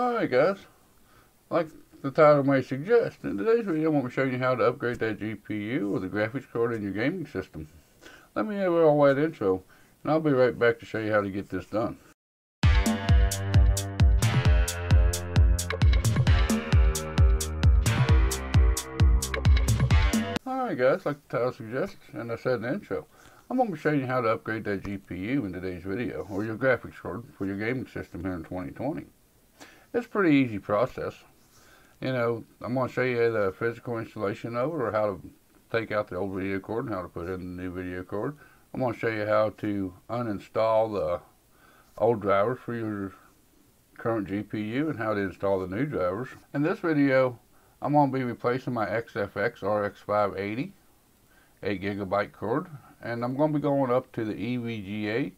Alright guys, like the title may suggest, in today's video I'm going to show you how to upgrade that GPU or the graphics card in your gaming system. Let me have all that intro, and I'll be right back to show you how to get this done. Alright guys, like the title suggests, and I said in the intro, I'm going to be showing you how to upgrade that GPU in today's video, or your graphics card for your gaming system here in 2020. It's a pretty easy process. You know, I'm going to show you the physical installation of it or how to take out the old video cord and how to put in the new video cord. I'm going to show you how to uninstall the old drivers for your current GPU and how to install the new drivers. In this video, I'm going to be replacing my XFX RX 580 8 gigabyte cord and I'm going to be going up to the EVGA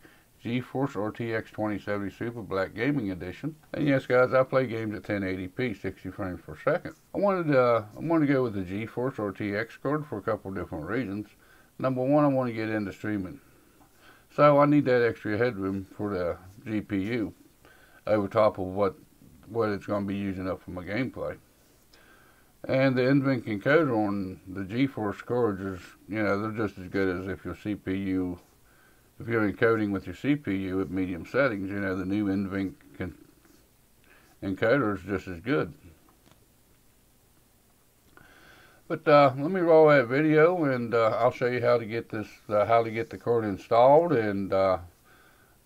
GeForce RTX 2070 Super Black Gaming Edition. And yes, guys, I play games at 1080p, 60 frames per second. I wanted uh, I wanted to go with the GeForce RTX card for a couple different reasons. Number one, I want to get into streaming, so I need that extra headroom for the GPU over top of what what it's going to be using up for my gameplay. And the NVENC encoder on the GeForce cards is, you know, they're just as good as if your CPU if you're encoding with your CPU at medium settings, you know, the new NVENC encoder is just as good. But uh, let me roll that video and uh, I'll show you how to get this, uh, how to get the card installed and uh,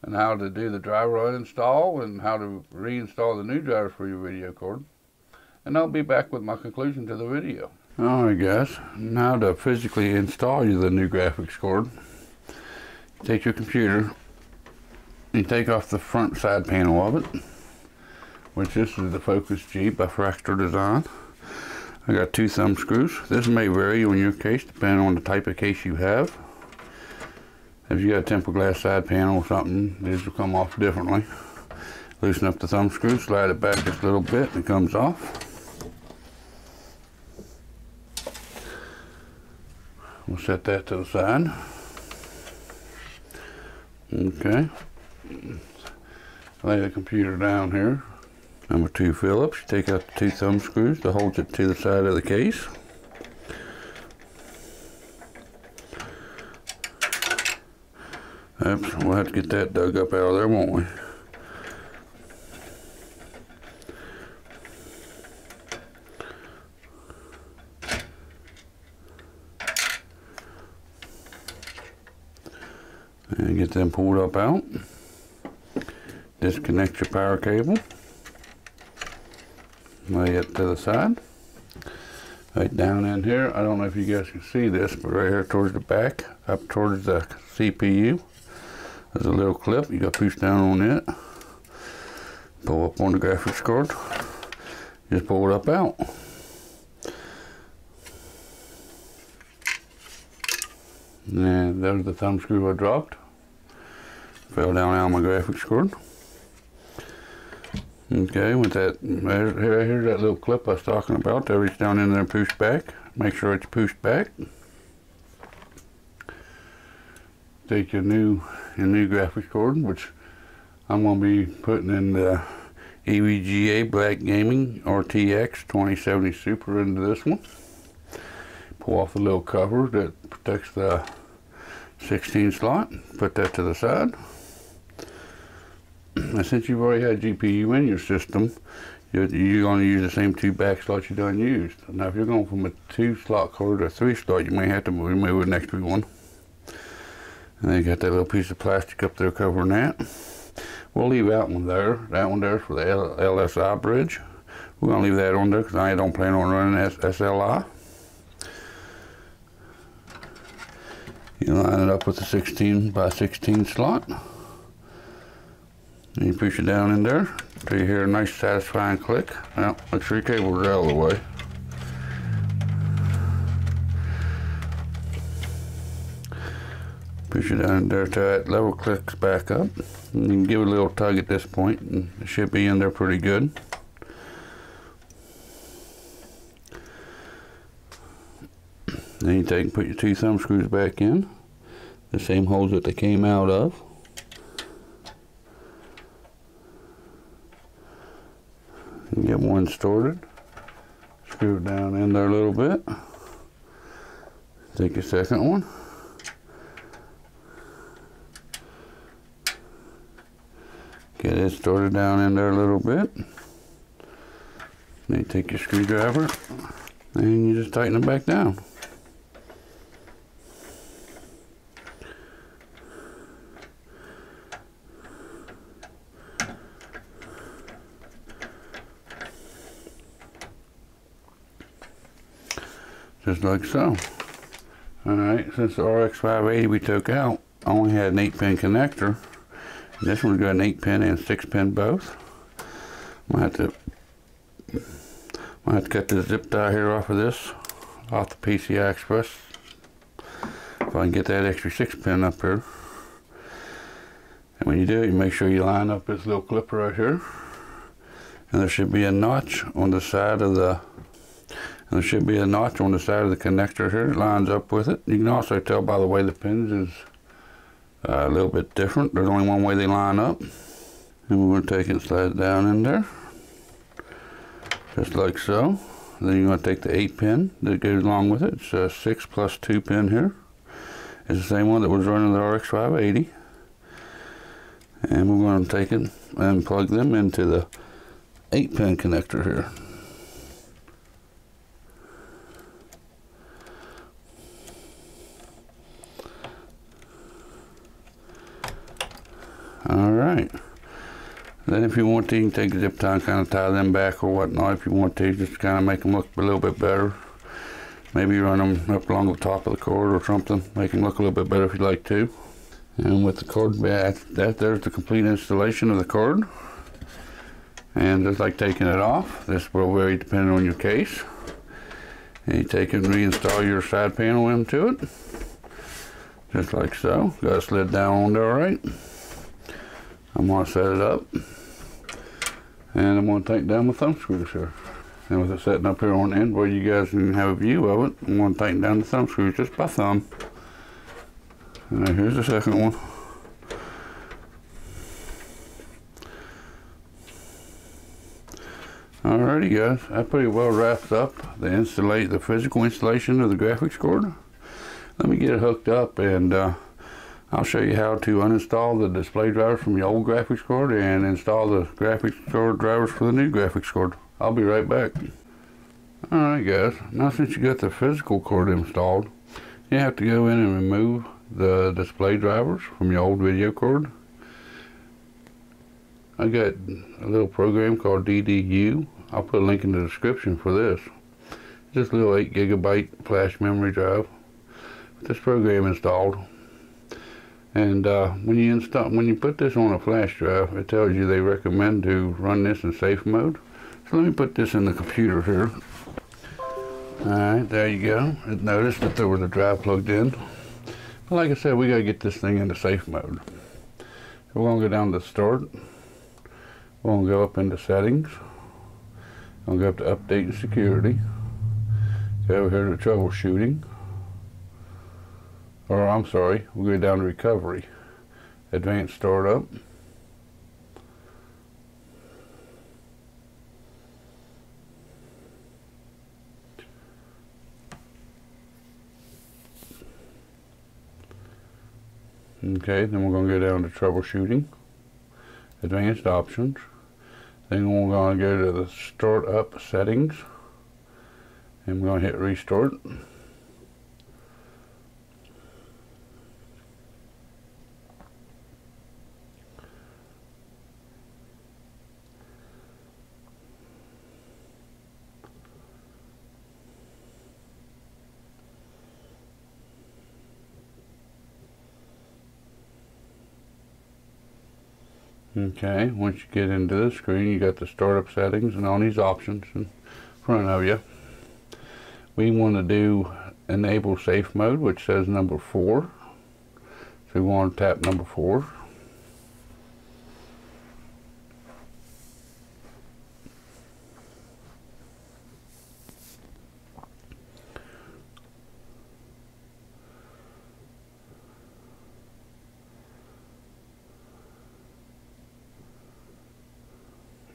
and how to do the driver uninstall and how to reinstall the new driver for your video card. And I'll be back with my conclusion to the video. Alright guys, now to physically install you the new graphics card take your computer and you take off the front side panel of it which this is the Focus G by Fractal Design. I got two thumb screws. This may vary on your case depending on the type of case you have. If you got a tempered glass side panel or something these will come off differently. Loosen up the thumb screw slide it back just a little bit and it comes off. We'll set that to the side Okay. Lay the computer down here. Number two Phillips. Take out the two thumb screws that holds it to the side of the case. Oops, we'll have to get that dug up out of there, won't we? And get them pulled up out. Disconnect your power cable. Lay it to the side. Right down in here, I don't know if you guys can see this, but right here towards the back, up towards the CPU, there's a little clip. You got to push down on it. Pull up on the graphics card. Just pull it up out. And there's the thumb screw I dropped. Fell down out my graphics card. Okay, with that, here, here's that little clip I was talking about. That reach down in there and push back. Make sure it's pushed back. Take your new, your new graphics card, which I'm going to be putting in the EVGA Black Gaming RTX 2070 Super into this one pull off the little cover that protects the 16 slot, put that to the side. And since you've already had GPU in your system, you're, you're going to use the same two back slots you done used. Now if you're going from a two slot card to a three slot, you may have to remove an extra one. And then you got that little piece of plastic up there covering that. We'll leave that one there. That one there for the LSI bridge. We're going to leave that on there because I don't plan on running SLI. You line it up with the 16 by 16 slot. And you push it down in there until you hear a nice satisfying click. Now, make sure your cables are out of the way. Push it down in there till that level clicks back up. And you can give it a little tug at this point and it should be in there pretty good. Then you take and put your two thumb screws back in. The same holes that they came out of. Get one started. Screw it down in there a little bit. Take your second one. Get it started down in there a little bit. Then you take your screwdriver and you just tighten it back down. Just like so. Alright, since the RX580 we took out only had an 8 pin connector, this one's got an 8 pin and 6 pin both. I have to I have to cut the zip tie here off of this, off the PCI Express. If I can get that extra 6 pin up here. And when you do it, you make sure you line up this little clipper right here. And there should be a notch on the side of the there should be a notch on the side of the connector here. It lines up with it. You can also tell by the way the pins is uh, a little bit different. There's only one way they line up. And we're going to take it and slide it down in there. Just like so. Then you're going to take the 8 pin that goes along with it. It's a 6 plus 2 pin here. It's the same one that was running the RX580. And we're going to take it and plug them into the 8 pin connector here. All right. Then if you want to, you can take a zip tie and kind of tie them back or whatnot if you want to, just kind of make them look a little bit better. Maybe run them up along the top of the cord or something, make them look a little bit better if you'd like to. And with the cord back, that there's the complete installation of the cord. And just like taking it off, this will vary depending on your case. And you take and reinstall your side panel into it. Just like so. Got it slid down on there all right. I'm going to set it up and I'm going to take down my thumb screws here. And with it setting up here on the end where you guys can have a view of it, I'm going to tighten down the thumb screws just by thumb. And here's the second one. Alrighty guys, that pretty well wraps up the installate the physical installation of the graphics card. Let me get it hooked up and uh, I'll show you how to uninstall the display drivers from your old graphics card and install the graphics card drivers for the new graphics card. I'll be right back. Alright guys, now since you got the physical card installed, you have to go in and remove the display drivers from your old video card. I got a little program called DDU. I'll put a link in the description for this. Just a little 8 gigabyte flash memory drive. With this program installed, and uh, when you install, when you put this on a flash drive, it tells you they recommend to run this in safe mode. So let me put this in the computer here. Alright, there you go. It noticed that there was a drive plugged in. But like I said, we gotta get this thing into safe mode. We're gonna go down to start. We're gonna go up into settings. I'm gonna go up to update and security. Go over here to troubleshooting or I'm sorry, we'll go down to recovery. Advanced startup. Okay, then we're going to go down to troubleshooting, advanced options. Then we're going to go to the startup settings, and we're going to hit restart. Okay, once you get into the screen, you got the startup settings and all these options in front of you. We want to do enable safe mode, which says number four. So we want to tap number four.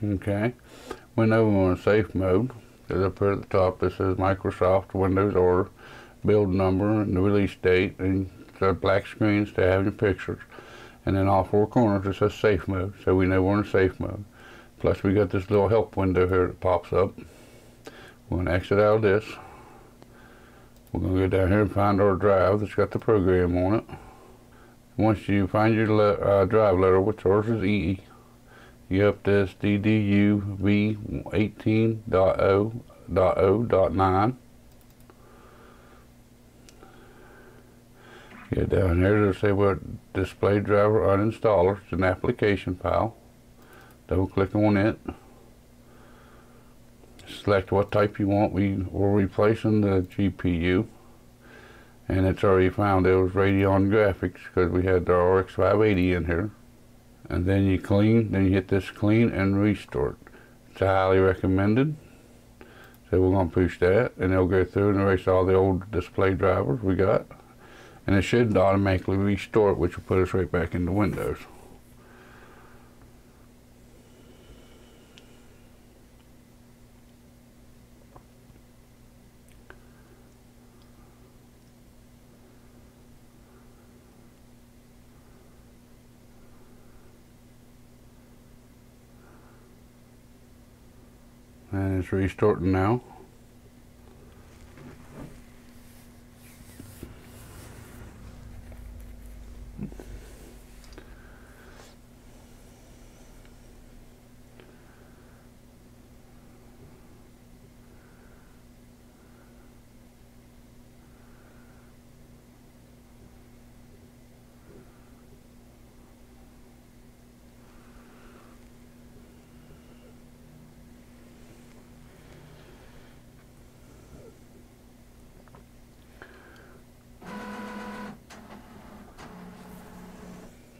Okay. We know we're in safe mode. There's up here at the top that says Microsoft Windows Order, build number, and the release date, and the black screens to have your pictures. And then all four corners it says safe mode, so we know we're in safe mode. Plus we got this little help window here that pops up. We're to exit out of this. We're going to go down here and find our drive that's got the program on it. Once you find your uh, drive letter, which ours is EE, you up this DDU V18.0.0.9. Get down here to say what display driver uninstaller. It's an application file. Double click on it. Select what type you want. We, we're replacing the GPU. And it's already found it was Radeon graphics because we had the RX 580 in here and then you clean, then you hit this clean and restart. It's highly recommended. So we're going to push that and it'll go through and erase all the old display drivers we got. And it should automatically restart, which will put us right back into Windows. Restarting now.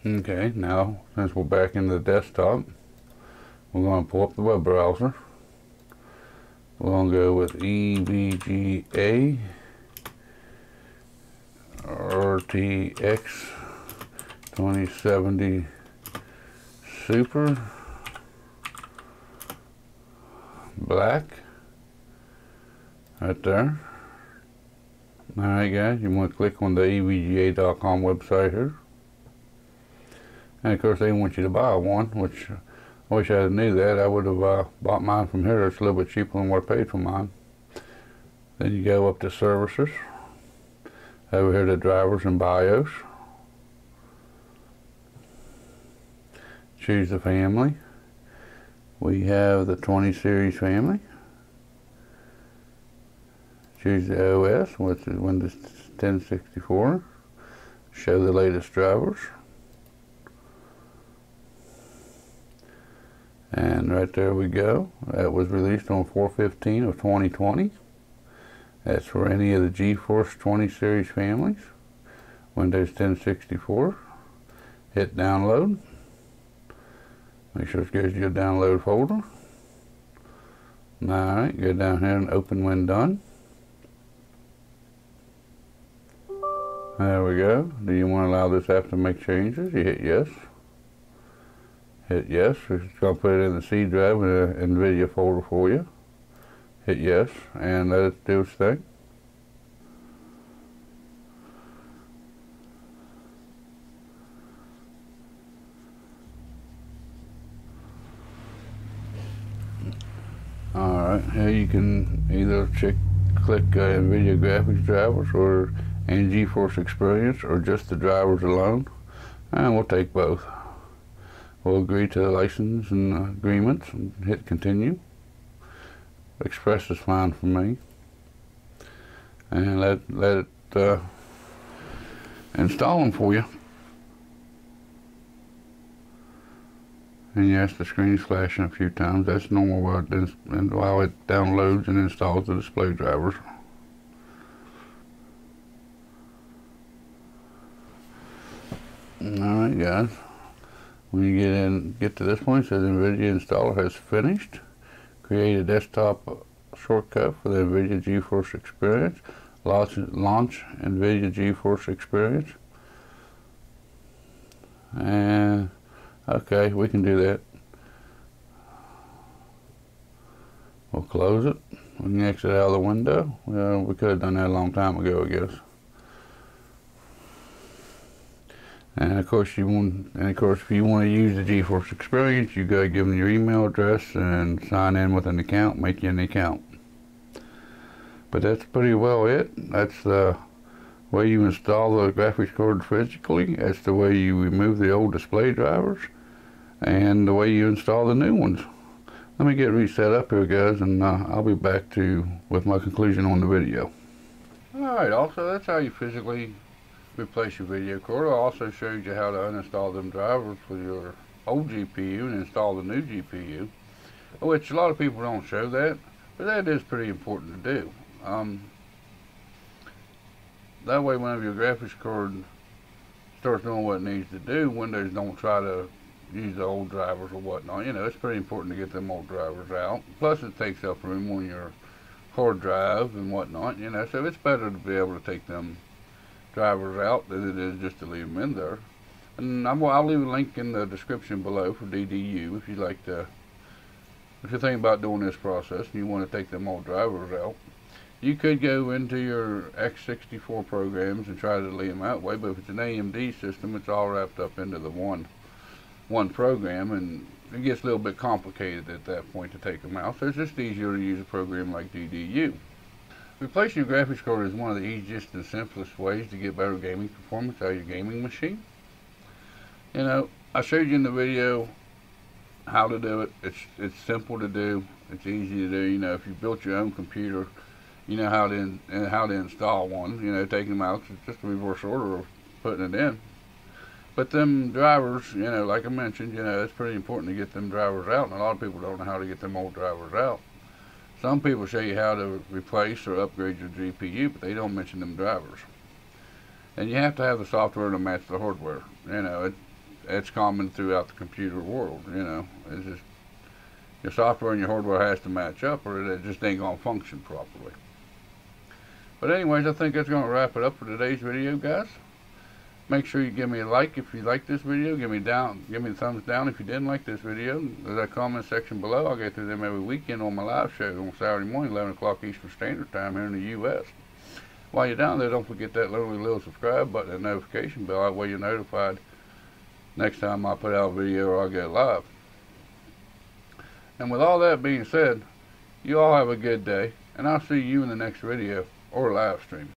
Okay, now since we're back in the desktop, we're going to pull up the web browser. We're going to go with EVGA RTX 2070 Super Black right there. Alright guys, you want to click on the EVGA.com website here. And of course they want you to buy one, which I wish I knew that. I would have uh, bought mine from here. It's a little bit cheaper than what I paid for mine. Then you go up to services. Over here to drivers and BIOS. Choose the family. We have the 20 series family. Choose the OS, which is Windows 1064. Show the latest drivers. And right there we go. That was released on 415 of 2020. That's for any of the GeForce 20 series families. Windows 1064. Hit download. Make sure it gives you a download folder. Alright, go down here and open when done. There we go. Do you want to allow this app to make changes? You hit yes hit yes. It's going to put it in the C drive in the NVIDIA folder for you. Hit yes, and let it do its thing. Alright, here you can either check, click uh, NVIDIA graphics drivers or and GeForce Experience or just the drivers alone. And we'll take both. We'll agree to the license and agreements and hit continue. Express is fine for me. And let, let it uh, install them for you. And yes, the screen's flashing a few times. That's normal while it, while it downloads and installs the display drivers. Alright guys. When you get in, get to this point, it says NVIDIA installer has finished. Create a desktop shortcut for the NVIDIA GeForce Experience. Launch, launch NVIDIA GeForce Experience. And, okay, we can do that. We'll close it. We can exit out of the window. Well, we could have done that a long time ago, I guess. And of course, you want, and of course, if you want to use the GeForce Experience, you go give them your email address and sign in with an account, make you an account. But that's pretty well it. That's the way you install the graphics card physically. That's the way you remove the old display drivers, and the way you install the new ones. Let me get reset up here, guys, and uh, I'll be back to with my conclusion on the video. All right. Also, that's how you physically replace your video card. I also showed you how to uninstall them drivers for your old GPU and install the new GPU, which a lot of people don't show that, but that is pretty important to do. Um, that way, whenever your graphics card starts doing what it needs to do, Windows don't try to use the old drivers or whatnot. You know, it's pretty important to get them old drivers out. Plus, it takes up room on your hard drive and whatnot. You know, so it's better to be able to take them drivers out than it is just to leave them in there. And i will leave a link in the description below for DDU if you'd like to, if you're thinking about doing this process and you want to take them all drivers out. You could go into your x64 programs and try to delete them that way, but if it's an AMD system, it's all wrapped up into the one one program, and it gets a little bit complicated at that point to take them out. So it's just easier to use a program like DDU. Replacing your graphics card is one of the easiest and simplest ways to get better gaming performance out of your gaming machine. You know, I showed you in the video how to do it. It's it's simple to do. It's easy to do. You know, if you built your own computer, you know how to in, how to install one. You know, taking them out. It's just a reverse order of putting it in. But them drivers, you know, like I mentioned, you know, it's pretty important to get them drivers out, and a lot of people don't know how to get them old drivers out. Some people show you how to replace or upgrade your GPU, but they don't mention them drivers. And you have to have the software to match the hardware. You know, it, it's common throughout the computer world, you know. It's just, your software and your hardware has to match up or it just ain't going to function properly. But anyways, I think that's going to wrap it up for today's video, guys. Make sure you give me a like if you like this video. Give me down, give me a thumbs down if you didn't like this video. There's a comment section below. I'll get through them every weekend on my live show on Saturday morning, 11 o'clock Eastern Standard Time here in the U.S. While you're down there, don't forget that little, little subscribe button and notification bell. That way you're notified next time I put out a video or I get live. And with all that being said, you all have a good day, and I'll see you in the next video or live stream.